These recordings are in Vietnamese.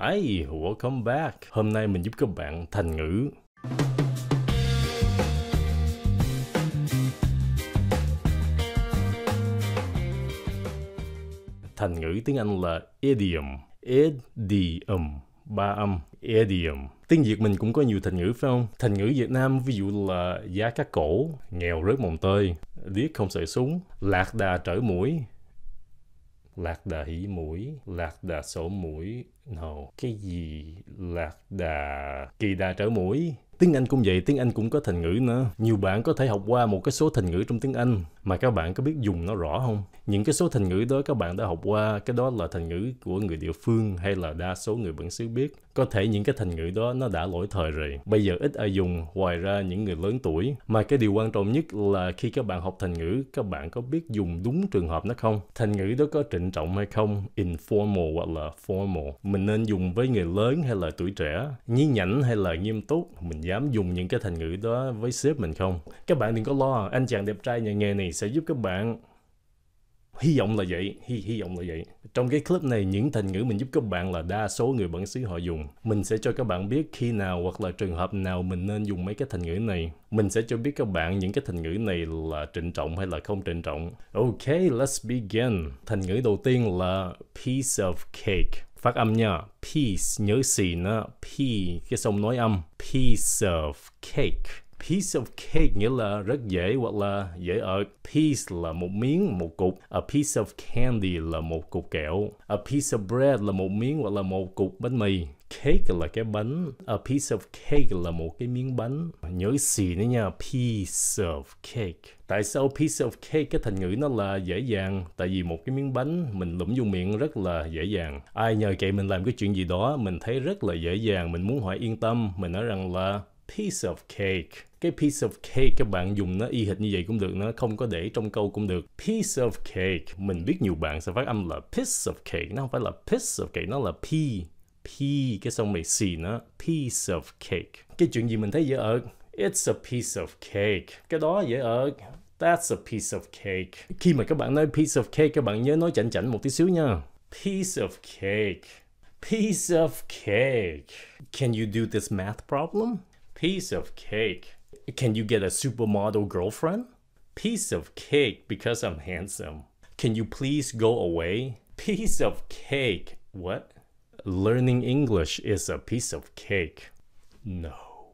Hi, welcome back. Hôm nay mình giúp các bạn thành ngữ. Thành ngữ tiếng Anh là idiom. Idiom. Ba âm. Idiom. Tiếng Việt mình cũng có nhiều thành ngữ phải không? Thành ngữ Việt Nam ví dụ là giá cá cổ, nghèo rớt mồng tơi, điếc không sợi súng, lạc đà trở mũi, lạc đà hỉ mũi lạc đà sổ mũi no. Cái gì? Lạc đà kỳ đà trở mũi. Tiếng Anh cũng vậy, tiếng Anh cũng có thành ngữ nữa. Nhiều bạn có thể học qua một cái số thành ngữ trong tiếng Anh mà các bạn có biết dùng nó rõ không? Những cái số thành ngữ đó các bạn đã học qua, cái đó là thành ngữ của người địa phương hay là đa số người bản xứ biết. Có thể những cái thành ngữ đó nó đã lỗi thời rồi. Bây giờ ít ai dùng, ngoài ra những người lớn tuổi. Mà cái điều quan trọng nhất là khi các bạn học thành ngữ, các bạn có biết dùng đúng trường hợp nó không? Thành ngữ đó có trịnh trọng hay không? Informal hoặc là formal. Mình nên dùng với người lớn hay là tuổi trẻ? Nhí nhảnh hay là nghiêm túc? Mình dám dùng những cái thành ngữ đó với sếp mình không? Các bạn đừng có lo, anh chàng đẹp trai nhà nghề này sẽ giúp các bạn hy vọng là vậy hy, hy vọng là vậy. Trong cái clip này những thành ngữ mình giúp các bạn là đa số người bản xứ họ dùng. Mình sẽ cho các bạn biết khi nào hoặc là trường hợp nào mình nên dùng mấy cái thành ngữ này. Mình sẽ cho biết các bạn những cái thành ngữ này là trịnh trọng hay là không trịnh trọng. Ok let's begin. Thành ngữ đầu tiên là piece of cake. Phát âm nha piece nhớ xì nó p cái xong nói âm. Piece of cake piece of cake nghĩa là rất dễ hoặc là dễ ợt. Piece là một miếng, một cục. A piece of candy là một cục kẹo. A piece of bread là một miếng hoặc là một cục bánh mì. Cake là cái bánh. A piece of cake là một cái miếng bánh. Nhớ xì nữa nha. Piece of cake. Tại sao piece of cake cái thành ngữ nó là dễ dàng? Tại vì một cái miếng bánh mình lụm vô miệng rất là dễ dàng. Ai nhờ cậy mình làm cái chuyện gì đó mình thấy rất là dễ dàng. Mình muốn hỏi yên tâm. Mình nói rằng là piece of cake. Cái piece of cake các bạn dùng nó y hệt như vậy cũng được, nó không có để trong câu cũng được. Piece of cake, mình biết nhiều bạn sẽ phát âm là piece of cake, nó không phải là piece of cake, nó là p. P, cái xong mày xì nó, piece of cake. Cái chuyện gì mình thấy dễ ợt? It's a piece of cake. Cái đó dễ ợt. That's a piece of cake. Khi mà các bạn nói piece of cake, các bạn nhớ nói chảnh chảnh một tí xíu nha. Piece of cake. Piece of cake. Can you do this math problem? Piece of cake. Can you get a supermodel girlfriend? Piece of cake because I'm handsome. Can you please go away? Piece of cake. What? Learning English is a piece of cake. No.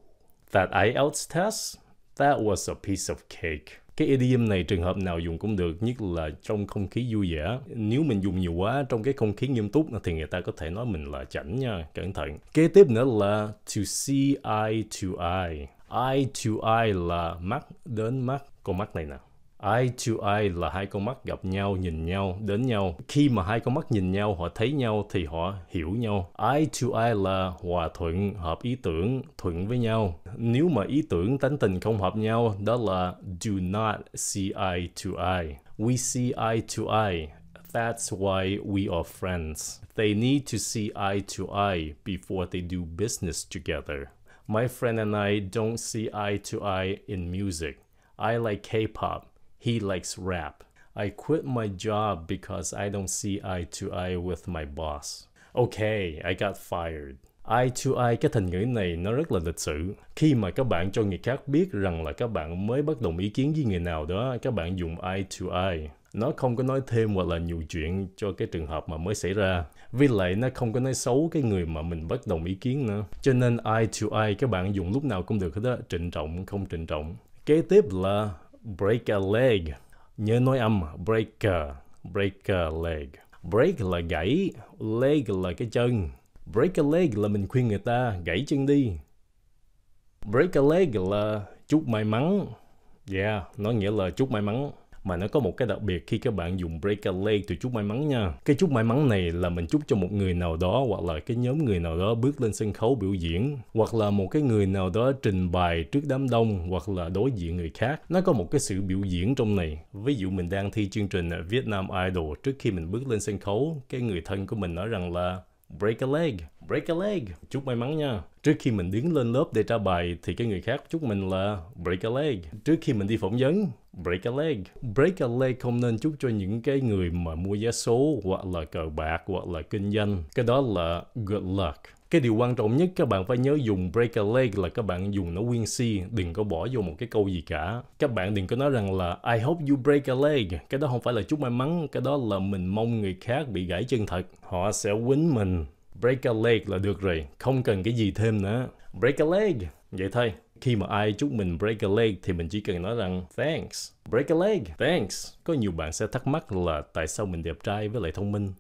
That IELTS test? That was a piece of cake. Cái idiom này trường hợp nào dùng cũng được, nhất là trong không khí vui vẻ. Nếu mình dùng nhiều quá trong cái không khí nghiêm túc thì người ta có thể nói mình là chảnh nha, cẩn thận. Kế tiếp nữa là to see eye to eye. Eye to eye là mắt đến mắt. Con mắt này nè. Eye to eye là hai con mắt gặp nhau, nhìn nhau, đến nhau. Khi mà hai con mắt nhìn nhau, họ thấy nhau thì họ hiểu nhau. Eye to eye là hòa thuận, hợp ý tưởng, thuận với nhau. Nếu mà ý tưởng tánh tình không hợp nhau, đó là do not see eye to eye. We see eye to eye. That's why we are friends. They need to see eye to eye before they do business together. My friend and I don't see eye to eye in music. I like K-pop. He likes rap. I quit my job because I don't see eye to eye with my boss. Okay, I got fired. Eye to eye cái thành ngữ này nó rất là lịch sử. Khi mà các bạn cho người khác biết rằng là các bạn mới bất đồng ý kiến với người nào đó, các bạn dùng eye to eye. Nó không có nói thêm hoặc là nhiều chuyện cho cái trường hợp mà mới xảy ra. Vì lại nó không có nói xấu cái người mà mình bất đồng ý kiến nữa. Cho nên eye to eye các bạn dùng lúc nào cũng được hết đó. Trịnh trọng, không trịnh trọng. Kế tiếp là break a leg. Nhớ nói âm break a, break a leg. Break là gãy, leg là cái chân. Break a leg là mình khuyên người ta gãy chân đi. Break a leg là chúc may mắn. Yeah, nó nghĩa là chúc may mắn mà nó có một cái đặc biệt khi các bạn dùng break a leg từ chúc may mắn nha. Cái chúc may mắn này là mình chúc cho một người nào đó hoặc là cái nhóm người nào đó bước lên sân khấu biểu diễn hoặc là một cái người nào đó trình bày trước đám đông hoặc là đối diện người khác. Nó có một cái sự biểu diễn trong này. Ví dụ mình đang thi chương trình Vietnam Idol trước khi mình bước lên sân khấu, cái người thân của mình nói rằng là break a leg, break a leg. Chúc may mắn nha. Trước khi mình đứng lên lớp để trả bài thì cái người khác chúc mình là break a leg. Trước khi mình đi phỏng vấn break a leg. Break a leg không nên chúc cho những cái người mà mua vé số hoặc là cờ bạc hoặc là kinh doanh. Cái đó là good luck cái điều quan trọng nhất các bạn phải nhớ dùng break a leg là các bạn dùng nó nguyên si, đừng có bỏ vô một cái câu gì cả. Các bạn đừng có nói rằng là, I hope you break a leg. Cái đó không phải là chúc may mắn, cái đó là mình mong người khác bị gãy chân thật. Họ sẽ quýnh mình. Break a leg là được rồi, không cần cái gì thêm nữa. Break a leg. Vậy thôi, khi mà ai chúc mình break a leg thì mình chỉ cần nói rằng, thanks. Break a leg. Thanks. Có nhiều bạn sẽ thắc mắc là tại sao mình đẹp trai với lại thông minh?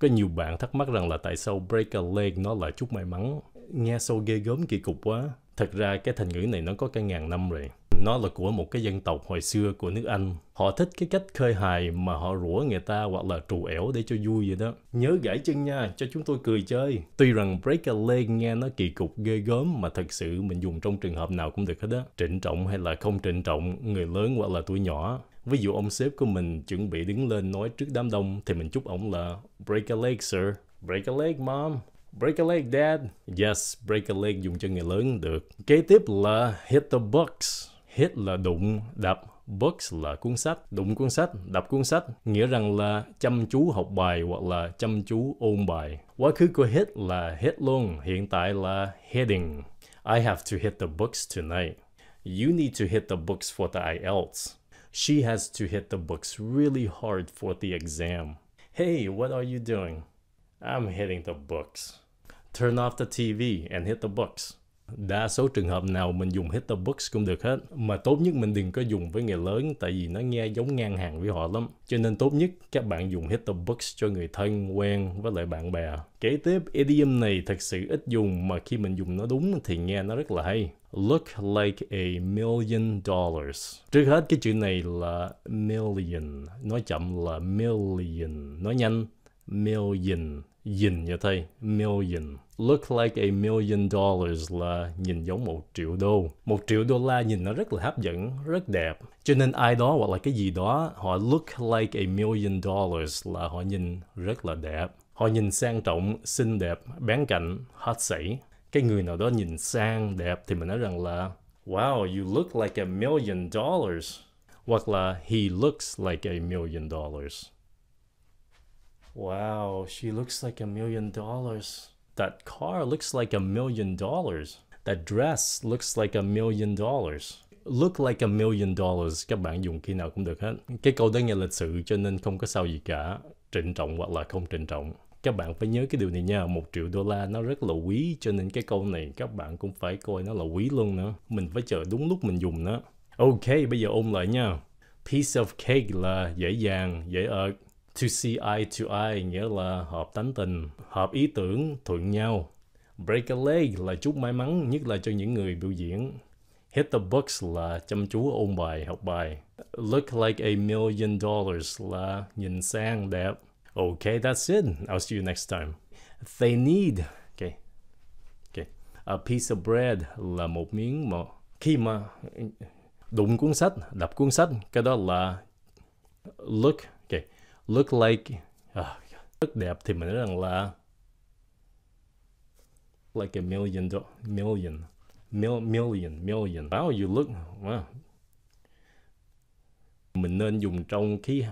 Có nhiều bạn thắc mắc rằng là tại sao break a leg nó là chút may mắn? Nghe sâu ghê gớm kỳ cục quá thật ra cái thành ngữ này nó có cả ngàn năm rồi nó là của một cái dân tộc hồi xưa của nước Anh. Họ thích cái cách khơi hài mà họ rủa người ta hoặc là trù ẻo để cho vui vậy đó. Nhớ gãy chân nha, cho chúng tôi cười chơi. Tuy rằng break a leg nghe nó kỳ cục ghê gớm mà thật sự mình dùng trong trường hợp nào cũng được hết á. Trịnh trọng hay là không trịnh trọng, người lớn hoặc là tuổi nhỏ. Ví dụ ông sếp của mình chuẩn bị đứng lên nói trước đám đông thì mình chúc ông là break a leg sir, break a leg mom, Break a leg, dad. Yes, break a leg dùng cho người lớn được. Kế tiếp là hit the books. Hit là đụng, đập, books là cuốn sách, đụng cuốn sách, đập cuốn sách, nghĩa rằng là chăm chú học bài hoặc là chăm chú ôn bài. Quá khứ của hit là hit luôn, hiện tại là heading. I have to hit the books tonight. You need to hit the books for the IELTS. She has to hit the books really hard for the exam. Hey, what are you doing? I'm hitting the books. Turn off the TV and hit the books. Đa số trường hợp nào mình dùng hit the books cũng được hết. Mà tốt nhất mình đừng có dùng với người lớn tại vì nó nghe giống ngang hàng với họ lắm. Cho nên tốt nhất các bạn dùng hit the books cho người thân, quen với lại bạn bè. Kế tiếp, idiom này thật sự ít dùng mà khi mình dùng nó đúng thì nghe nó rất là hay. Look like a million dollars. Trước hết cái chữ này là million. Nói chậm là million. Nói nhanh million nhìn như thế, million. Look like a million dollars là nhìn giống một triệu đô. Một triệu đô la nhìn nó rất là hấp dẫn, rất đẹp. Cho nên ai đó hoặc là cái gì đó, họ look like a million dollars là họ nhìn rất là đẹp. Họ nhìn sang trọng, xinh đẹp, bán cạnh, hot sảy. Cái người nào đó nhìn sang, đẹp thì mình nói rằng là Wow, you look like a million dollars. Hoặc là he looks like a million dollars. Wow, she looks like a million dollars. That car looks like a million dollars. That dress looks like a million dollars. Look like a million dollars các bạn dùng khi nào cũng được hết. Cái câu đó nghe lịch sự cho nên không có sao gì cả. Trịnh trọng hoặc là không trịnh trọng. Các bạn phải nhớ cái điều này nha, một triệu đô la nó rất là quý cho nên cái câu này các bạn cũng phải coi nó là quý luôn nữa. Mình phải chờ đúng lúc mình dùng nó. Ok, bây giờ ôm lại nha. Piece of cake là dễ dàng, dễ ợt. To see eye to eye nghĩa là hợp tánh tình, hợp ý tưởng, thuận nhau. Break a leg là chúc may mắn, nhất là cho những người biểu diễn. Hit the books là chăm chú ôn bài, học bài. Look like a million dollars là nhìn sang, đẹp. Okay, that's it. I'll see you next time. They need, okay, okay. A piece of bread là một miếng mà khi mà đụng cuốn sách, đập cuốn sách, cái đó là look look like à, rất đẹp thì mình nói rằng là like a million do, million mil, million million how you look wow. mình nên dùng trong khí